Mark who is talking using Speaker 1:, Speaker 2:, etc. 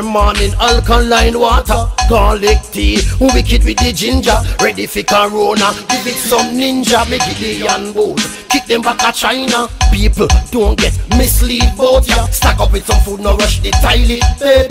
Speaker 1: Every morning alkaline water, garlic tea, wicked with the ginger, ready for corona. Give it some ninja, make it the and. Kick them back at China. People don't get mislead about ya. Stack up with some food, no rush the toilet paper.